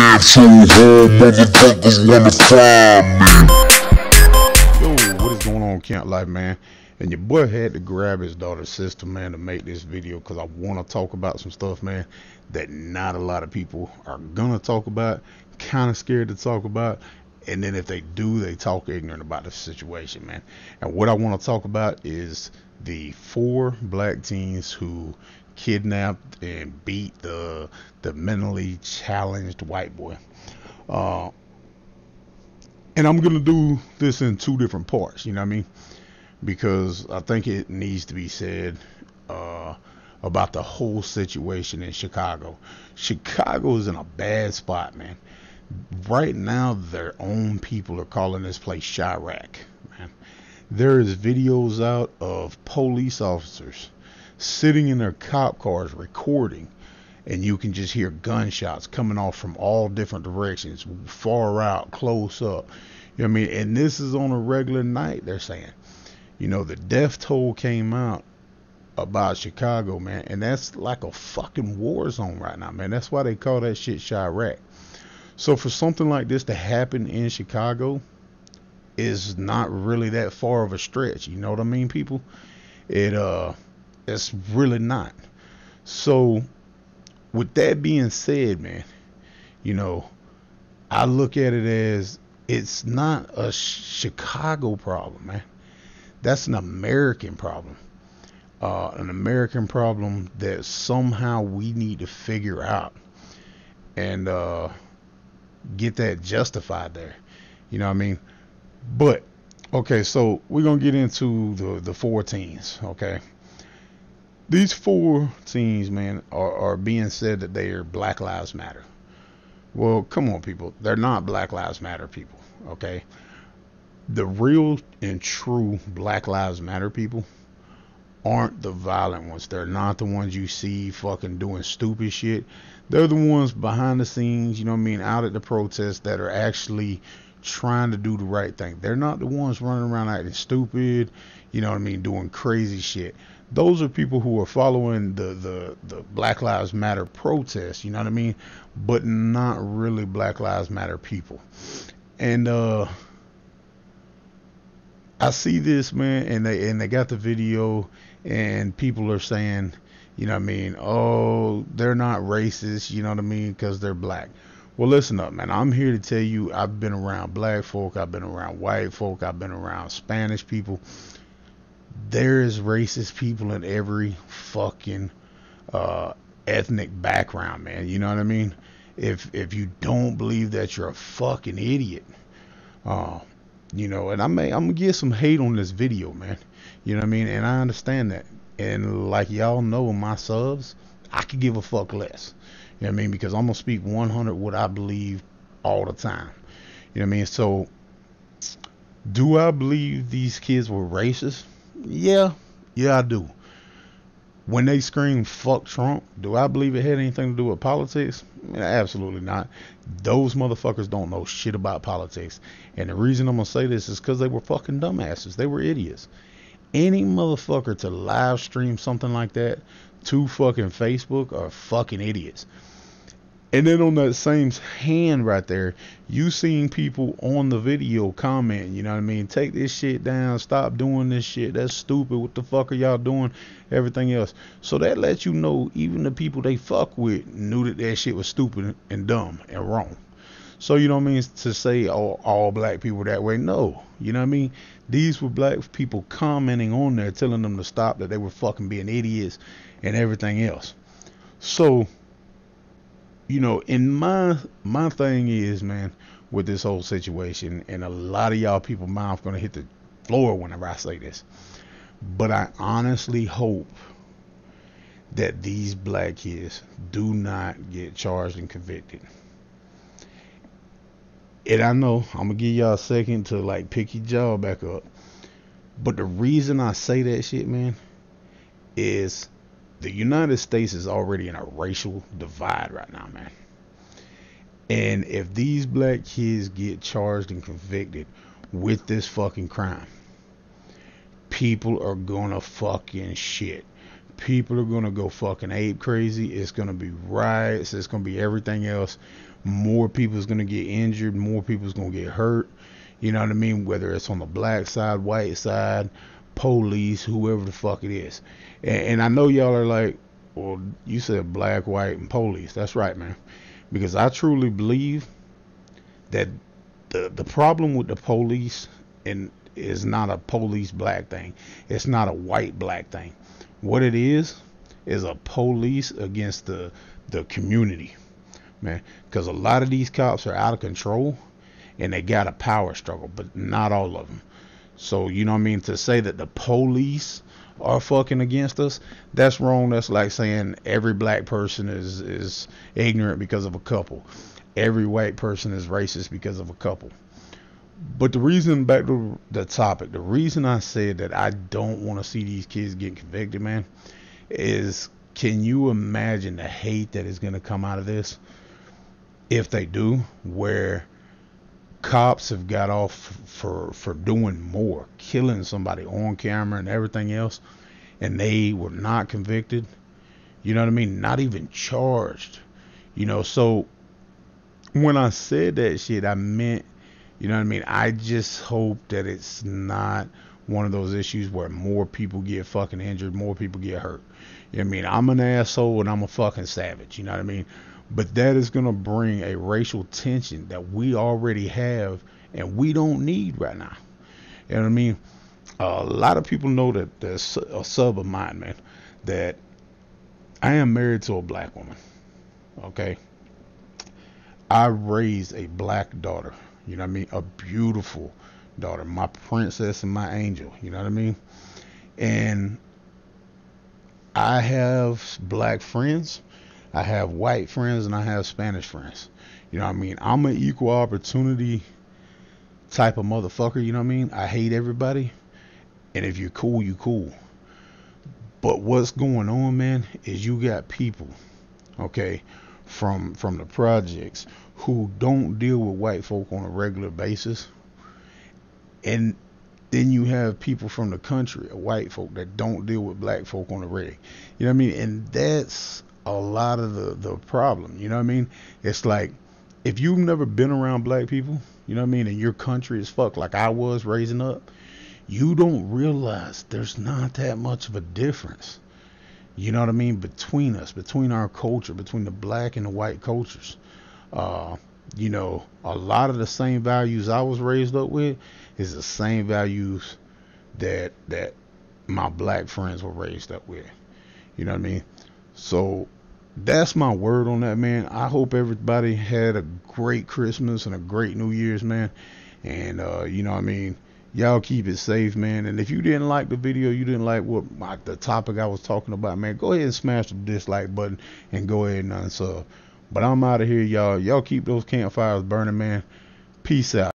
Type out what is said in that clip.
Damn, so hard, motherfuckers wanna find me. Yo, what is going on, Camp Life, man? And your boy had to grab his daughter's sister, man, to make this video because I want to talk about some stuff, man, that not a lot of people are gonna talk about, kind of scared to talk about, and then if they do, they talk ignorant about the situation, man. And what I want to talk about is the four black teens who kidnapped and beat the the mentally challenged white boy. Uh, and I'm gonna do this in two different parts. You know what I mean? Because I think it needs to be said uh, about the whole situation in Chicago. Chicago is in a bad spot, man. Right now, their own people are calling this place Chiraq, man. There is videos out of police officers sitting in their cop cars recording and you can just hear gunshots coming off from all different directions, far out, close up. You know what I mean? And this is on a regular night, they're saying. You know, the death toll came out about Chicago, man, and that's like a fucking war zone right now, man. That's why they call that shit Chiraq. So for something like this to happen in Chicago is not really that far of a stretch. You know what I mean, people? It uh it's really not. So, with that being said, man, you know, I look at it as it's not a Chicago problem, man. That's an American problem. Uh, an American problem that somehow we need to figure out and uh, get that justified there. You know what I mean? But okay, so we're gonna get into the the four teens. Okay, these four teams, man, are, are being said that they are Black Lives Matter. Well, come on, people. They're not Black Lives Matter people, okay? The real and true Black Lives Matter people aren't the violent ones. They're not the ones you see fucking doing stupid shit. They're the ones behind the scenes, you know what I mean, out at the protests that are actually trying to do the right thing. They're not the ones running around acting stupid, you know what I mean, doing crazy shit those are people who are following the, the, the Black Lives Matter protests, you know what I mean? But not really Black Lives Matter people. And uh I see this man and they and they got the video and people are saying, you know what I mean, oh, they're not racist, you know what I mean, because they're black. Well, listen up, man. I'm here to tell you I've been around black folk, I've been around white folk, I've been around Spanish people there is racist people in every fucking uh, ethnic background, man. You know what I mean? If if you don't believe that, you're a fucking idiot. Uh, you know, and I may I'm gonna get some hate on this video, man. You know what I mean? And I understand that. And like y'all know, my subs, I could give a fuck less. You know what I mean? Because I'm gonna speak 100 what I believe all the time. You know what I mean? So, do I believe these kids were racist? Yeah, yeah, I do. When they scream "fuck Trump," do I believe it had anything to do with politics? Absolutely not. Those motherfuckers don't know shit about politics. And the reason I'm gonna say this is because they were fucking dumbasses. They were idiots. Any motherfucker to live stream something like that to fucking Facebook are fucking idiots. And then on that same hand right there, you seeing people on the video comment, you know what I mean? Take this shit down, stop doing this shit. That's stupid. What the fuck are y'all doing? Everything else. So that lets you know even the people they fuck with knew that that shit was stupid and dumb and wrong. So you know what I mean to say all, all black people that way? No. You know what I mean? These were black people commenting on there telling them to stop that they were fucking being idiots and everything else. So you know, in my my thing is, man, with this whole situation, and a lot of y'all people mouth gonna hit the floor whenever I say this. But I honestly hope that these black kids do not get charged and convicted. And I know I'm gonna give y'all a second to like pick your jaw back up. But the reason I say that shit, man, is the United States is already in a racial divide right now, man. And if these black kids get charged and convicted with this fucking crime, people are gonna fucking shit. people are gonna go fucking ape crazy. It's gonna be riots. It's gonna be everything else. More people's gonna get injured. More people's gonna get hurt. You know what I mean? Whether it's on the black side, white side, police, whoever the fuck it is. And, and I know y'all are like, well, you said black, white, and police. That's right, man. Because I truly believe that the the problem with the police and is not a police black thing. It's not a white black thing. What it is is a police against the the community, man. Because a lot of these cops are out of control and they got a power struggle, but not all of them. So you know what I mean to say that the police are fucking against us, that's wrong. That's like saying every black person is is ignorant because of a couple. Every white person is racist because of a couple. But the reason back to the topic, the reason I said that I don't want to see these kids get convicted, man, is can you imagine the hate that is going to come out of this if they do where cops have got off for for doing more, killing somebody on camera and everything else, and they were not convicted. You know what I mean? Not even charged. You know, so when I said that shit, I meant, you know what I mean? I just hope that it's not one of those issues where more people get fucking injured, more people get hurt. You know what I mean? I'm an asshole and I'm a fucking savage. You know what I mean? But that is going to bring a racial tension that we already have and we don't need right now. You know what I mean? A lot of people know that there's a sub of mine, man, that I am married to a black woman. Okay. I raised a black daughter. You know what I mean? A beautiful daughter, my princess and my angel. You know what I mean? And I have black friends I have white friends and I have Spanish friends. You know what I mean? I'm an equal opportunity type of motherfucker, you know what I mean? I hate everybody. And if you're cool, you cool. But what's going on, man, is you got people, okay, from from the projects who don't deal with white folk on a regular basis. And then you have people from the country, white folk that don't deal with black folk on a regular. You know what I mean? And that's a lot of the the problem. You know what I mean? It's like if you've never been around black people, you know what I mean, and your country is fucked like I was raising up, you don't realize there's not that much of a difference. You know what I mean? Between us, between our culture, between the black and the white cultures. Uh, you know, a lot of the same values I was raised up with is the same values that that my black friends were raised up with. You know what I mean? So that's my word on that, man. I hope everybody had a great Christmas and a great New Year's, man. And uh, you know, I mean, y'all keep it safe, man. And if you didn't like the video, you didn't like what my, the topic I was talking about, man, go ahead and smash the dislike button and go ahead and unsub. But I'm out of here, y'all. Y'all keep those campfires burning, man. Peace out.